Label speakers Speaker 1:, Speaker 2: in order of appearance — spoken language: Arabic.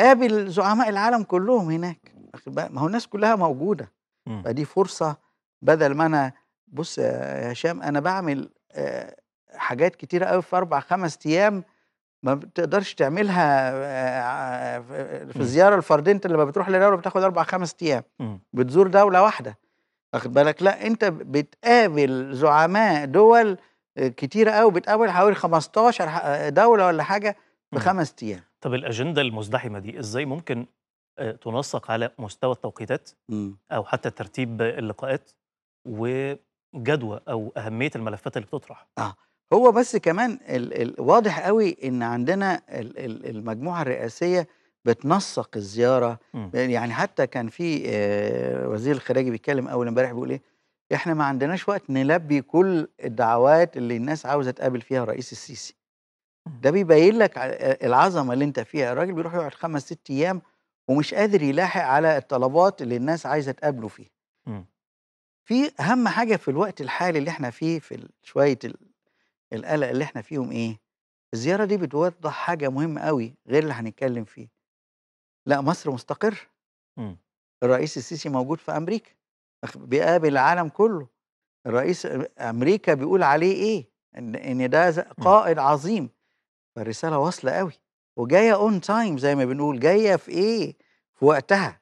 Speaker 1: قابل زعماء العالم كلهم هناك؟ ما هو الناس كلها موجودة
Speaker 2: إمم.
Speaker 1: فدي فرصة بدل ما أنا بص يا هشام أنا بعمل حاجات كتيرة قوي في أربع خمس أيام ما بتقدرش تعملها في
Speaker 2: إمم.
Speaker 1: الزياره الفرديه أنت لما بتروح لدولة بتاخد أربع خمس أيام
Speaker 2: إمم.
Speaker 1: بتزور دولة واحدة واخد بالك لا أنت بتقابل زعماء دول كتيرة قوي بتقابل حوالي 15 ح- دولة ولا حاجة
Speaker 2: إمم.
Speaker 1: بخمس أيام
Speaker 2: طب الأجندة المزدحمة دي إزاي ممكن آآ تُنسَّق على مستوى التوقيتات أو حتى ترتيب اللقاءات وجدوى أو أهمية الملفات اللي بتطرح؟
Speaker 1: آه هو بس كمان ال ال واضح قوي إن عندنا ال ال المجموعة الرئاسية بتنسق الزيارة
Speaker 2: إمم.
Speaker 1: يعني حتى كان في آه، وزير الخارجيه بيتكلم أول امبارح بيقول إيه إحنا ما عندناش وقت نلبي كل الدعوات اللي الناس عاوزة تقابل فيها الرئيس السيسي
Speaker 2: إمم.
Speaker 1: ده بيبين لك العظمة اللي انت فيها. الراجل بيروح يقعد خمس ست أيام ومش قادر يلاحق على الطلبات اللي الناس عايزة تقابله فيها.
Speaker 2: إمم.
Speaker 1: في أهم حاجة في الوقت الحالي اللي إحنا فيه في شوية ال- القلق اللي إحنا فيهم إيه؟ الزيارة دي بتوضح حاجة مهمة قوي غير اللي هنتكلم فيه. لا مصر مستقر
Speaker 2: إمم.
Speaker 1: الرئيس السيسي موجود في أمريكا بيقابل العالم كله. الرئيس أمريكا بيقول عليه إيه؟ ان ده ز- قائد عظيم. فالرساله واصلة قوي وجاية on time زي ما بنقول جاية في إيه؟ في وقتها.